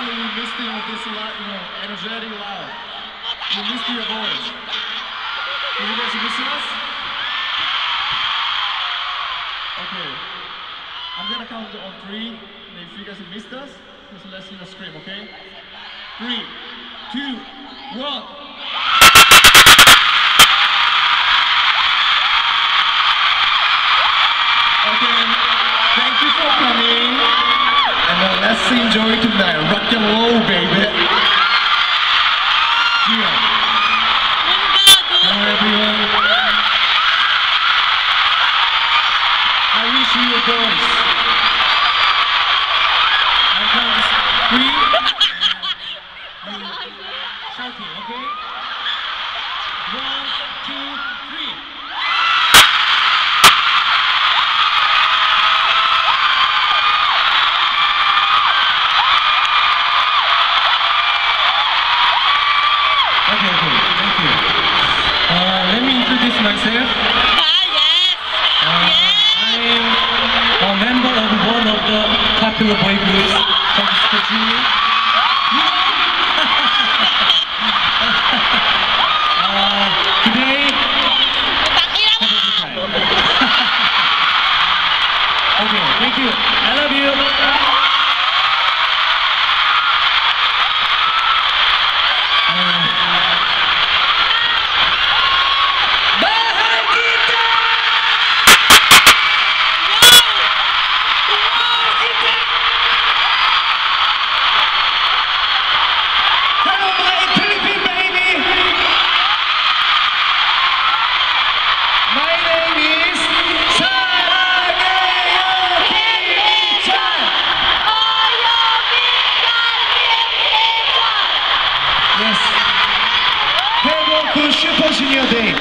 of this loud, you know, energetic loud. We missed your voice. Did you guys miss us? Okay. I'm gonna count on three. And if you guys missed us, just let's you know scream, okay? Three, two, one. Okay. Thank you for coming. And uh, let's enjoy tonight. And roll, baby. Yeah. Hello, everyone. I wish you a voice. I. And you shouting, okay? One, two, three. Okay, okay, thank you. Uh, let me introduce myself. Uh, I am a member of one of the popular boy groups, Super Junior. uh, today, have a good time. okay, thank you. I love you. Yes. Pegou, puxa, continua bem.